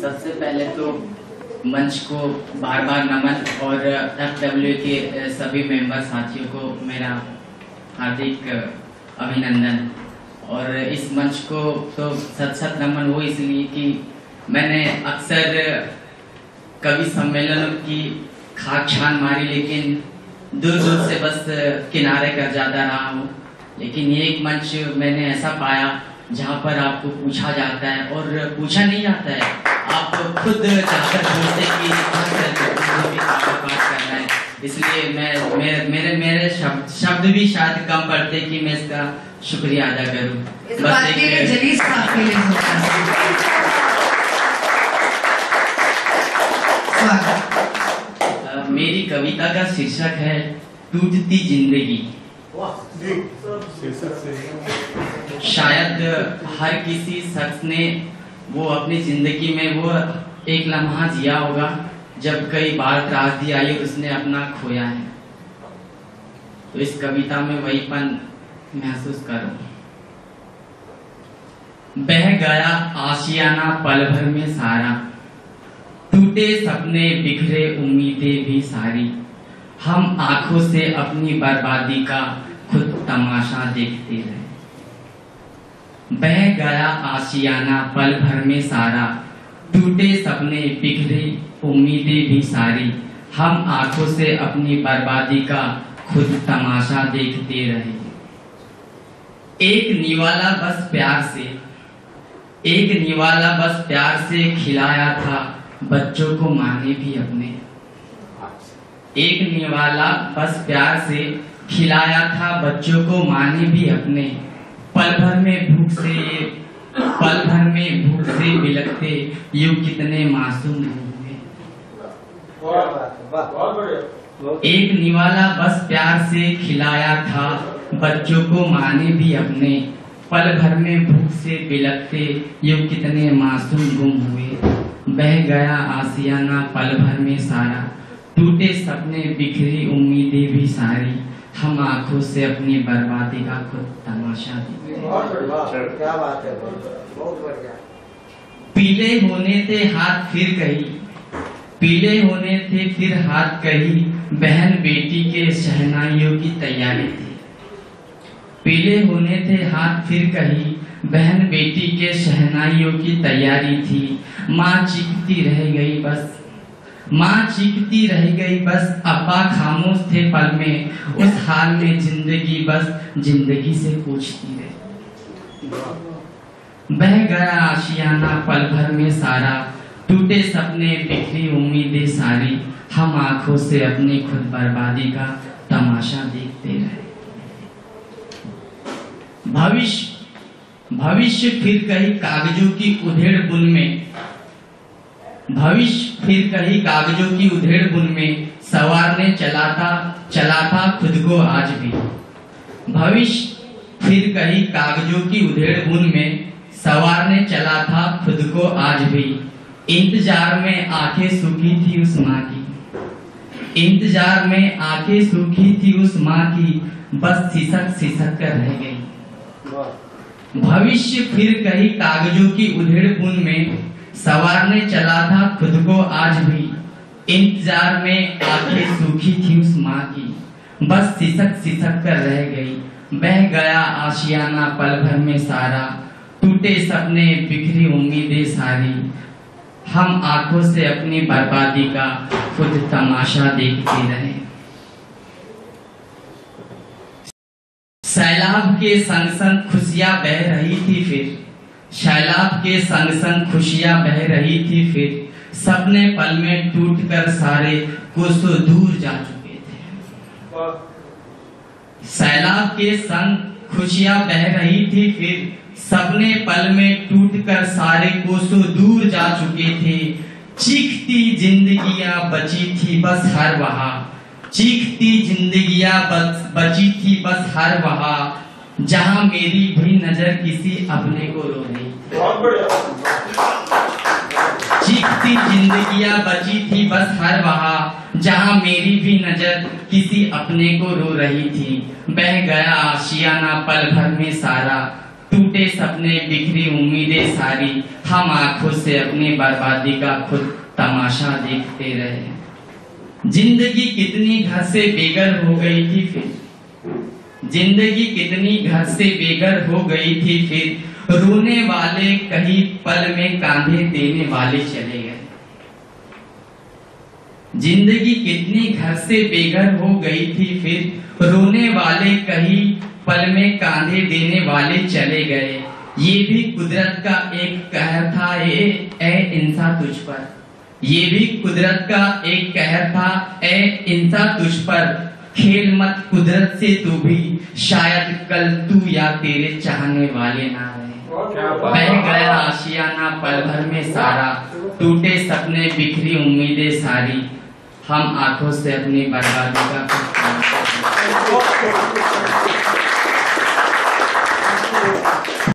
सबसे पहले तो मंच को बार बार नमन और एफ़ डब्ल्यू के सभी मेंबर साथियों को मेरा हार्दिक अभिनंदन। और इस मंच को तो सत सत नमन हो इसलिए कि मैंने अक्सर कवि सम्मेलनों की खाक छान मारी, लेकिन दूर दूर से बस किनारे कर जाता रहा हूँ। लेकिन ये एक मंच मैंने ऐसा पाया जहाँ पर आपको पूछा जाता है और पूछा नहीं जाता है। आप खुद चाहकर सोचते कि करना है। इसलिए मैं मेरे मेरे मेरे शब्द शब्द भी शायद कम पड़ते कि मैं इसका शुक्रिया अदा करूँ। इस बात के लिए फीलिंग होता है। अ, मेरी कविता का शीर्षक है टूटती ज़िंदगी। शायद हर किसी शख्स ने वो अपनी ज़िंदगी में वो एक लम्हा जिया होगा, जब कई बार त्रासदी आई और उसने अपना खोया है। तो इस कविता में वहीपन महसूस करो बह गया आशियाना पल भर में सारा। टूटे सपने, बिखरे उम्मीदें भी सारी। हम आँखों से अपनी बर्बादी का खुद तमाशा देखते रहे बह गया आशियाना, पल भर में सारा। टूटे सपने, बिखरे उम्मीदें भी सारी। हम आँखों से अपनी बर्बादी का खुद तमाशा देखते रहे। एक निवाला बस प्यार से, एक निवाला बस प्यार से खिलाया था बच्चों को माने भी अपने। एक निवाला बस प्यार से खिलाया था बच्चों को माने भी अपने। पल भर में भूख से ये पल भर में भूख से बिलकते यू कितने मासूम हुए। एक निवाला बस प्यार से खिलाया था बच्चों को माने भी अपने। पल भर में भूख से बिलकते यू कितने मासूम गुम हुए। बह गया आसियाना पल भर में सारा टूटे सपने बिखरी उम्मीदें भी सारी। हम आँखों से अपनी बर्बादी का खुद तमाशा क्या बात है बहुत बढ़िया। पीले होने थे हाथ फिर कही। पीले होने थे फिर हाथ कही। बहन बेटी के शहनाइयों की तैयारी थी। पीले होने थे हाथ फिर कही। बहन बेटी के शहनाइयों की तैयारी थी। माँ चीखती रह गई बस। माँ चीखती रह गई, बस अब्बा खामोश थे पल में। उस हाल में ज़िंदगी, बस ज़िंदगी से पूछती रही बह गया आशियाना पल भर में सारा। टूटे सपने, बिखरी उम्मीदें सारी। हम आँखों से अपनी खुद बर्बादी का तमाशा देखते रहे। भविष्य भविष्य फिर कहीं कागजों की उधेड़ बुन में। भविष्य फिर कहीं कागजों की उधेड़ बुन में सवारने चला था चला था खुद को आज भी। भविष्य फिर कहीं कागजों की उधेड़ बुन में सवारने चला था खुद को आज भी। इंतज़ार में आँखें सूखी थी उस माँ की। इंतज़ार में आँखें सूखी थी उस माँ की बस सिसक सिसक कर रह गई। भविष्य फिर कहीं कागजों की उधेड़ बुन में सवारने चला था, खुद को आज भी। इंतज़ार में आँखें सूखी थी उस माँ की। बस सिसक सिसक कर रह गई। बह गया आशियाना पल भर में सारा। टूटे सपने, बिखरी उम्मीदें सारी। हम आँखों से अपनी बर्बादी का खुद तमाशा देखते रहे। सैलाब के संग संग खुशियाँ बह रही थी फिर। सैलाब के संग संग खुशियाँ बह रही थी फिर। सपने पल में टूटकर सारे कोसों दूर जा चुके थे। सैलाब के संग खुशियाँ बह रही थी फिर। सपने पल में टूटकर सारे कोसों दूर जा चुके थे। चीखती जिंदगियाँ बची थी बस हर वहा। चीखती जिंदगियाँ बच, बची थी बस हर वहा। जहाँ मेरी भी नज़र किसी अपने को रो रही चीखती जिंदगियाँ बची थी बस हर वहा जहाँ मेरी भी नज़र किसी अपने को रो रही थी। बह गया आशियाना पल भर में सारा टूटे सपने बिखरी उम्मीदें सारी। हम आँखों से अपनी बर्बादी का खुद तमाशा देखते रहे। ज़िंदगी कितनी घर से बेघर हो गई थी फिर। ज़िंदगी कितनी घर से बेघर हो गई थी फिर रोने वाले कहीं पल में कांधे देने वाले चले गए। ज़िंदगी कितनी घर से बेघर हो गई थी फिर रोने वाले कहीं पल में कांधे देने वाले चले गए। ये भी कुदरत का एक कहर था ए ए इंसा तुझ पर। ये भी कुदरत का एक कहर था, ए इंसा तुझ पर। खेल मत कुदरत से तू भी शायद कल तू या तेरे चाहने वाले ना रहे। बह गया आशियाना पल भर में सारा टूटे सपने बिखरी उम्मीदें सारी। हम आँखों से अपनी बर्बादी का।